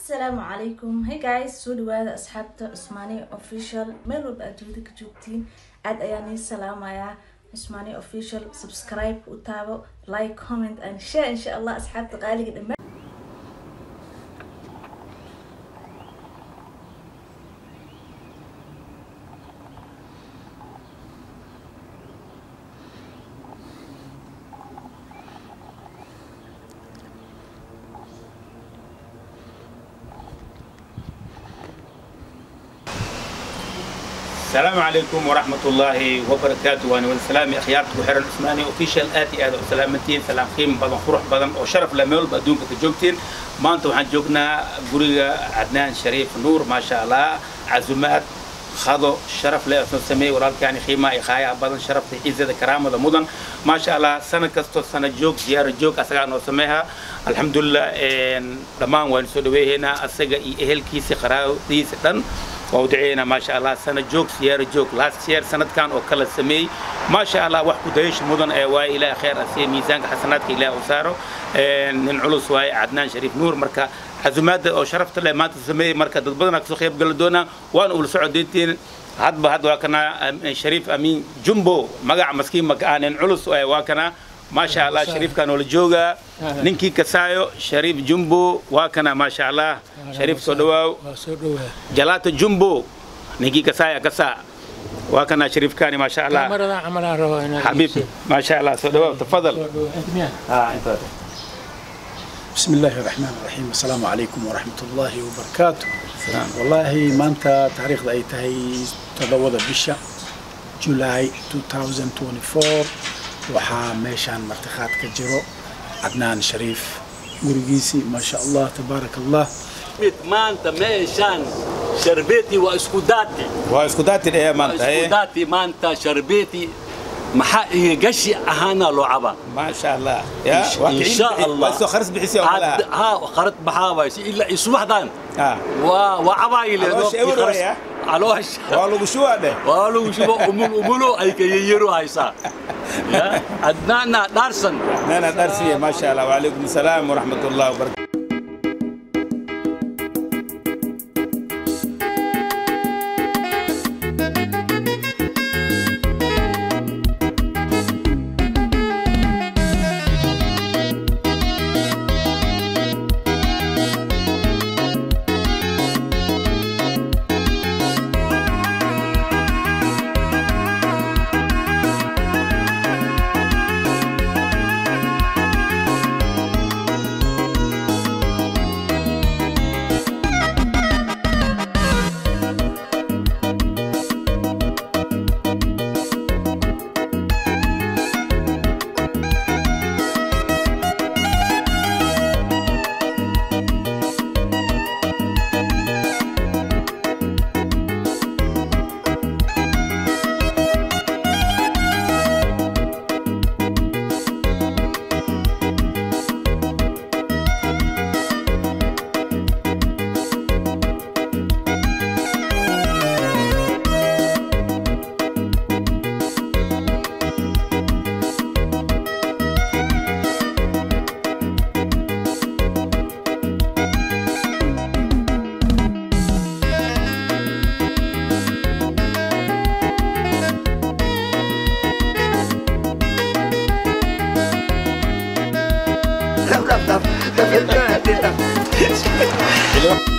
asalaamu calaykum hey guys soo dhawaada asxaabta cusmaani official. Meel walba aad dunida ka joogtiin aad ayaan ii salaamayaa cusmaani official subscribe u taabo like comment and share insha allah asxaabta qaaliga dhammaan السلام عليكم ورحمة الله وبركاته وأنا والسلام أخيارتك وحرن عثماني أوفيشال آتي هذا وسلامتين سلام خيم بدن قروح بدن وشرف لميول بدون كتجوكتين ما أنتم وحن جوكنا قرية عدنان شريف نور ما شاء الله عزومات خذوا شرف لا سمي ورال كان خيمة إخايا بدن شرف عزة كرامة مدن ما شاء الله سنة كستو سنة جوك زيارة جوك أسرع نوسميها الحمد لله إن لما وين سودوي هنا أسرع إهل كيس خراو ديس waa u duceeynaa maasha allah sana joog siyaaro joog. Last year sanadkan oo kala sameeyey maasha allah wax kudayash mudan ee waaye ilaah khayr asiiya miisaanka xasanaadka ilaah u saaro. Nin culus waaye cadnaan shariif nuur marka casumaadda oo sharafta leh maanta sameeyey marka dad badanaa ka soo qayb gala doonaa waana ula socodeyntiin hadba had waa kana shariif amiin jumbo magac maskiin maka ah nin culus waa kana كسايو شريف جنبو واكنا ما شاء الله شريف سودواو جلاتو جنبو نينكي كسايا كسا واكنا شريف كاني ما شاء الله مرة عمل روينا حبيب ما شاء الله سودواو تفضل انت مين؟ اه انت بسم الله الرحمن الرحيم السلام عليكم ورحمة الله وبركاته سلام. والله maanta taariikhda ay tahay todobada bisha July 2024 waxaa meeshaan martikhaad ka jiro cadnaan shariif gurigiisii maasha allah tabaaraka allah maanta meeshaan sharbeti waa isku daati. Waa isku daati ee maanta eh? daati maanta sharbeti. Maxaa iga gashi ahaana loo cabaa maasha allah ya insha allah. Waa waa waa lagu shubaa waa lagu shubaa umul umulo ay ka yeeru haysaa. adnana darsan. Adnana darsiye masha allah. Waalaikum salaam waraxmat ullahi wabarakatu Ele é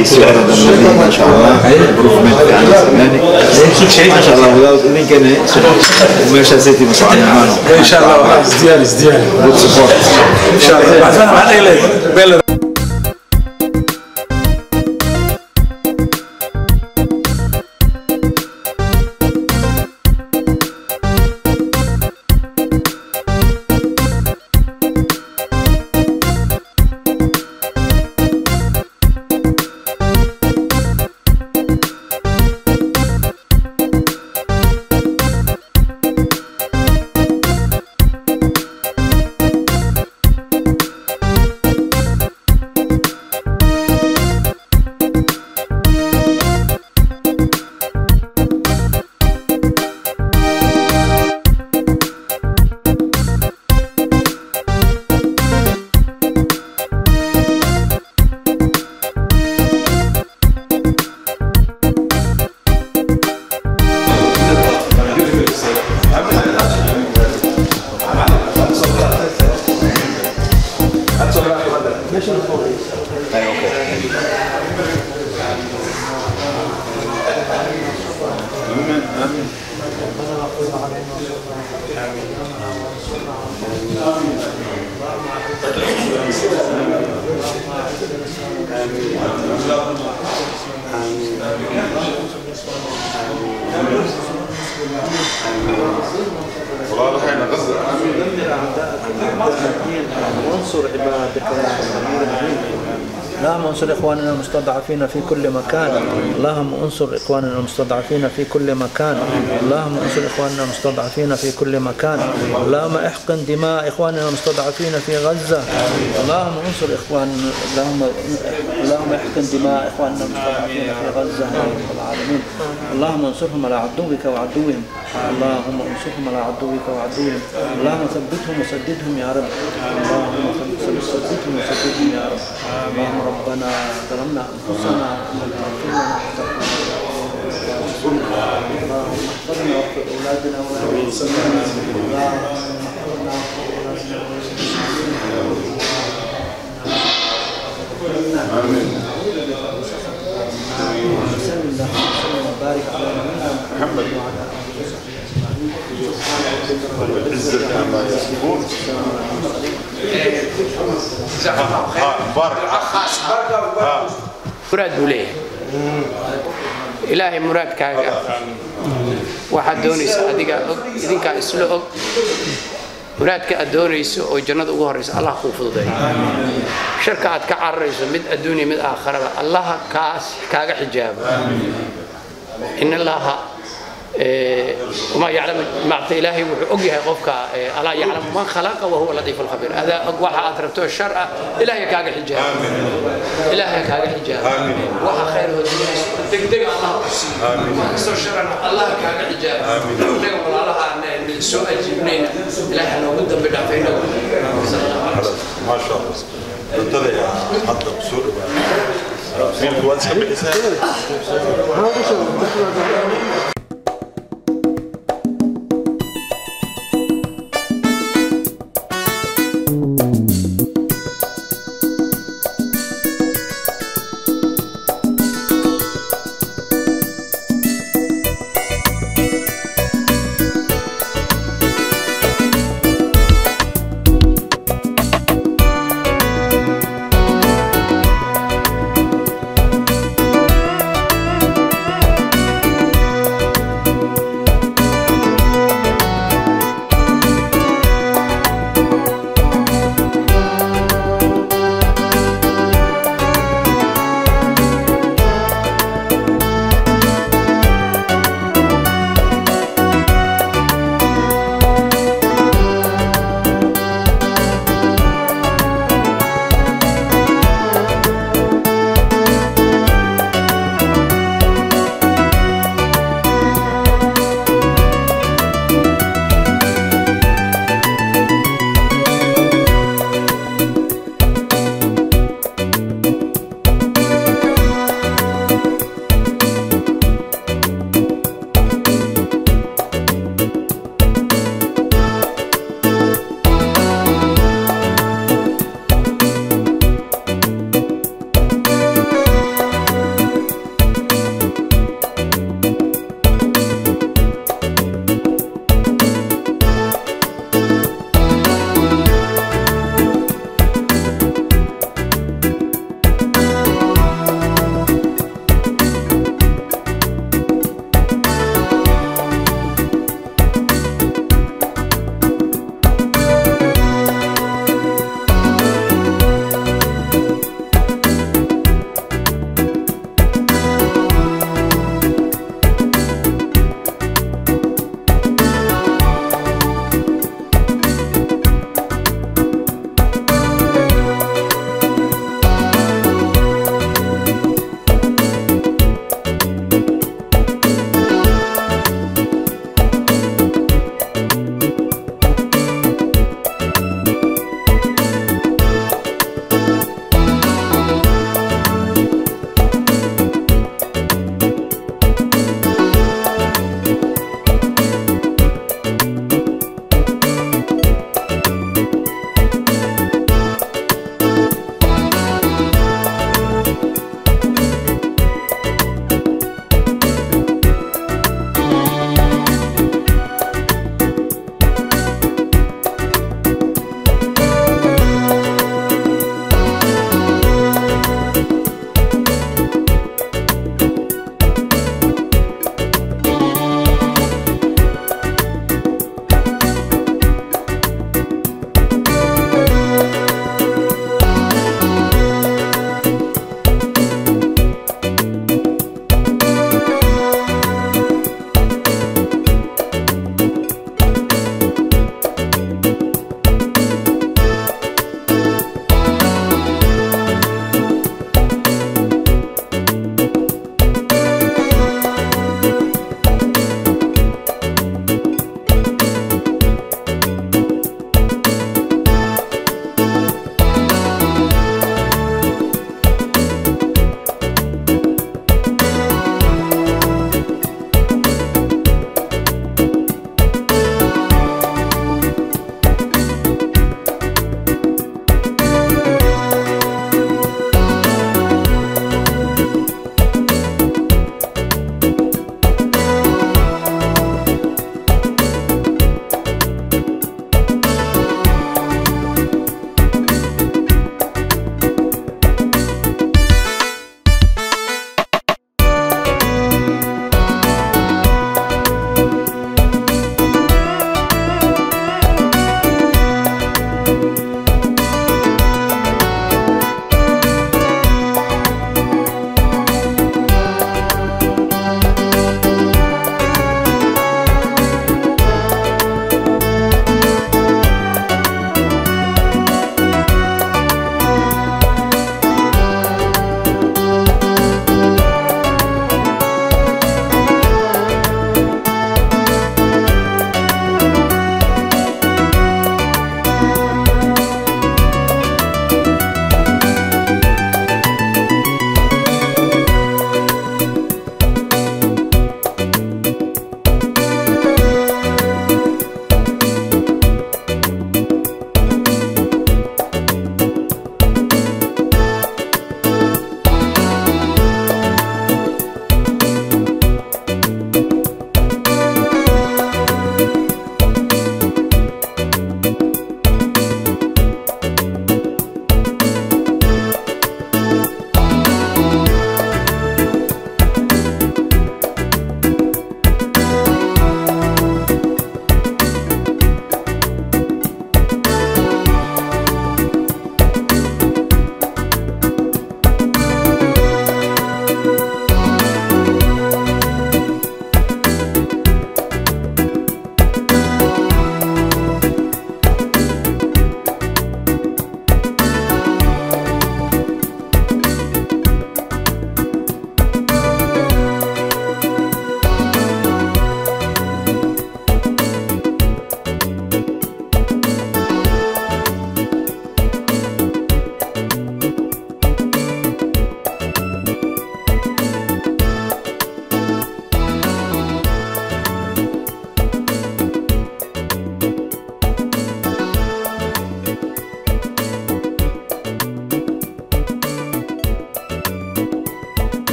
يسوع هذا النبي إن شاء الله. بروف مات عن الزمالك سوق شعيب ان شاء الله. ولو اللي كان سوق وماشي سيتي مصعد معنا إن شاء الله. زياري زياري إن شاء الله. بعد ما عليك انصر إخواننا المستضعفين في كل مكان. اللهم انصر إخواننا المستضعفين في كل مكان. اللهم انصر إخواننا المستضعفين في كل مكان. اللهم احقن دماء إخواننا المستضعفين في غزة. اللهم انصر إخواننا اللهم اللهم احقن دماء إخواننا المستضعفين في غزة. يا رب العالمين. اللهم انصرهم على عدوك وعدوهم. اللهم انصرهم على عدوك وعدوهم. اللهم ثبتهم وسددهم يا رب. اللهم ثبتهم وسددهم يا رب. اللهم ربنا ظلمنا أنفسنا ومن تغفر لنا اللهم احفظنا واغفر اولادنا واولادنا اللهم احفظنا واغفر اولادنا اللهم صل اللهم وسلم وبارك على محمد. وعلى اله وصحبه muraad buu leeyahay. Ilaahay muraadkaaga waxaad doonaysa adigaa og idinkaa isla og. Muraadka aad doonayso oo jannada ugu horaysa allah kuu fududeeyo. Sharka aad ka cararayso mid adduunya mid aakharaba allaha kaas kaaga xijaabo. In allaha ma yaclam maarta ilaahay wuxuu og qofka alaa yaclamu man khalaqa wa latiifu lkhabiir adaa og waxa aad rabto shar ah ilaahay kaaga xijaab ilaahay kaaga xijaab waxa khayr degdeg allah ku siiyo allah kaaga xijaab annaga walaalahaana soo ajiibnayna ilaahay noogu dambi dhaafayna maasha allah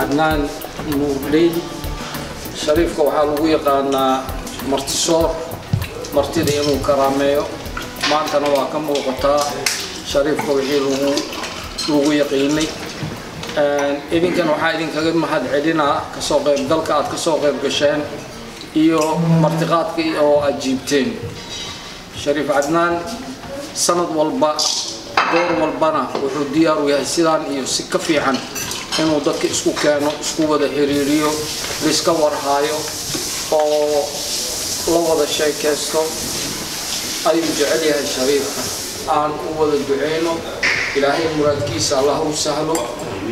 cadnaan nuurleyli shariifka waxaa lagu yaqaanaa martisoor martida inuu karaameeyo maantana waa ka muuqataa shariifka wixii lagu lagu yaqiinay. Idinkan waxaa idinkaga mahad celinaa ka soo qaybgalka aad ka soo qayb gasheen iyo martiqaadka oo aad jiibteen. Shariif cadnaan sanad walba goor walbana wuxuu diyaar u yahay sidaan iyo si ka fiican inuu dadka isku keeno isku wada xiriiriyo laiska warhaayo oo la wada sheekaysto ayuu jecel yahay shariifka. Aan u wada duceyno ilaahay muraadkiisa allah u sahlo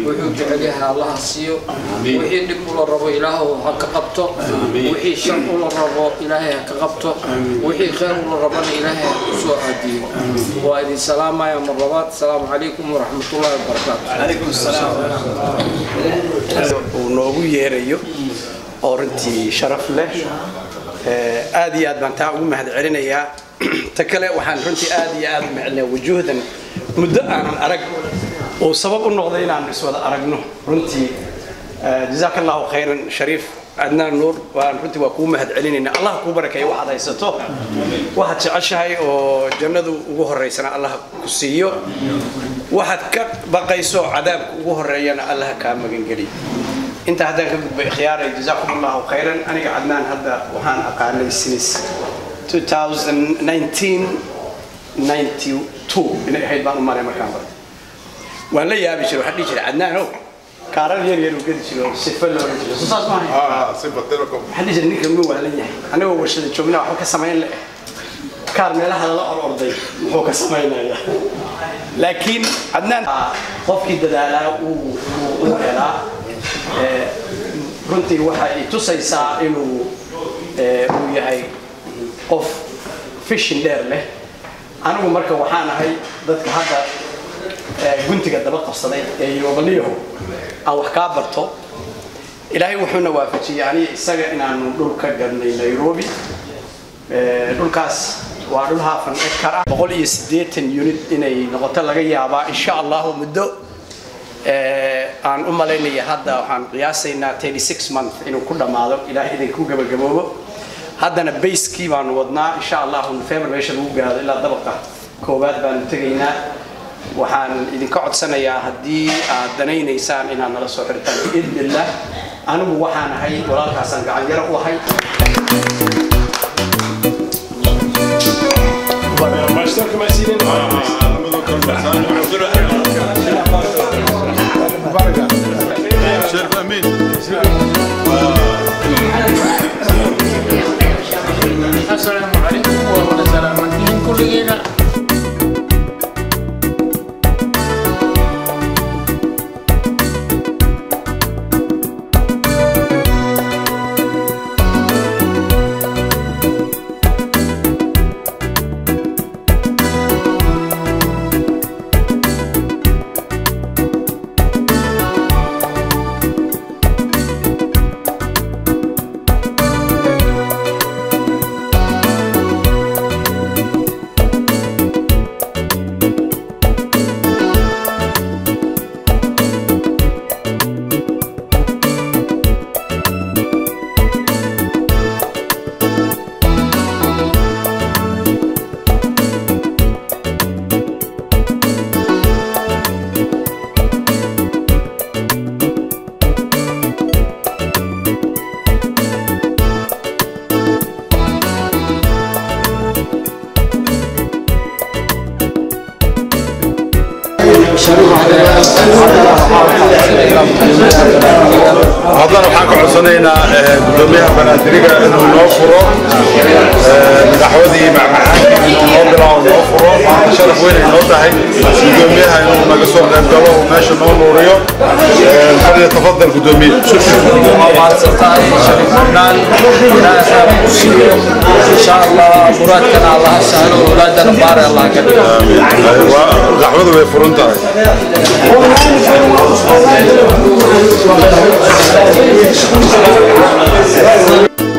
wuxuu jecel yahay allaha siiyo wixii dhib ula rabo ilaahu ha ka qabto. Wixii shar ula rabo ilaahay ha ka qabto. Wixii khayr ula rabana ilaahay ha ku soo aadiyo waa idin salaamaya mar labaad asalaamu calaykum waraxmatullaahi wabarakaatu uu noogu yeerayo oo runtii sharaf leh. Aad iyo aad baan taa ugu mahad celinayaa ta kale waxaan runtii aad iyo aad u maclinaya wujuuhdan. Muddo aanan arag uu sabab u noqday inaan iswada aragno. Runtii jazaaka allahu khayran shariif adnaan nuur waan runtii waa kuu mahad celinayna allah kuu barakeeyo waxaad haysato. Waxaad jeceshahay oo jannadu ugu horeysana allah ku siiyo. Waxaad ka baqayso cadaabka ugu horeeyana allah kaa magangeliyo inta haddaan ka gudbay khiyaaray jazaakum allahu khayran. Aniga cadnaan hadda waxaan aqaanay since 2019 92 inay ahayd baan u maray markaan bartay waan la yaabi jiray waxaan dhihi jiray cadnaan ow kaarar yar yar uu gedi jiro sifa loo oran jiray soo saas maahay waxaan dhihi jiray ninka muu waalan yahay anigoo warshada joognaa waxba ka samayn le. Kaar meelaha lala or orday muxuu ka samaynaya laakiin cadnaan qofkii dadaalaa uu uu helaa runtii waxa ay tusaysaa inuu uu yahay qof fishin dheer leh. Anigu marka waxaan ahay dadka hadda guntiga daba qabsaday ee yoobaliyaho aan wax kaa barto. Ilaahay wuxuuna waafajiyey aniga isaga inaanu dhul ka gadnay nairobi. Dhulkaas waa dhul haafan ekar ah. Boqol iyo siddeetan unit inay noqoto laga yaabaa insha allahu muddo. Aan u malaynaya hadda waxaan qiyaasaynaa 36 month inuu ku dhammaado. Ilaahay idinku gabagaboobo. Haddana bayskii baanu wadnaa insha allahu november meesha lagu gaado ilaa dabaqa koowaad baanu tegaynaa waxaan idinka codsanayaa haddii aad danaynaysaan inaad nala soo xirtaan biidni illah anigu waxaan ahay walaalkaasaan gacan yaro u ahay شرف امين السلام عليكم ورحمة الله وبركاته Waxaan ka codsanaynaa gudoomiyaha banaadiriga inuu noo furo madaxwadii macmacaankii inuu noo bilaabo noo furo maanta sharaf weyn ay noo tahay gudoomiyaha inuu naga soo qayb galo oo meesha noo nuuriyo fadhiya tafadal gudoomiye maadsantahay shariif furnaan ilaahay khayr ku siiyo insha allah muraadkana allah sahlo awlaadana baare allah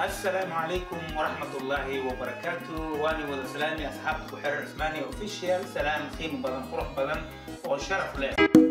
السلام عليكم ورحمة الله وبركاته وأنا وذا سلامي أصحاب بحر عثماني أوفيشيال سلام خيم بدن بدن وشرف لي